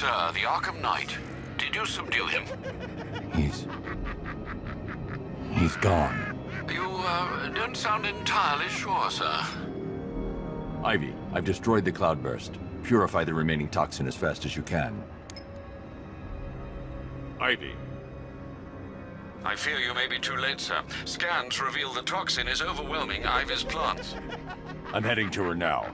Sir, the Arkham Knight. Did you subdue him? He's... He's gone. You, uh, don't sound entirely sure, sir. Ivy, I've destroyed the cloudburst. Purify the remaining toxin as fast as you can. Ivy. I fear you may be too late, sir. Scans reveal the toxin is overwhelming Ivy's plants. I'm heading to her now.